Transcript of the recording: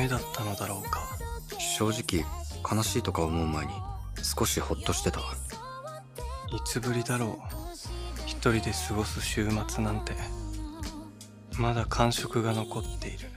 夢だったのだろうか。正直悲しいとか思う前に少しホッとしてたいつぶりだろう。一人で過ごす週末なんてまだ感触が残っている。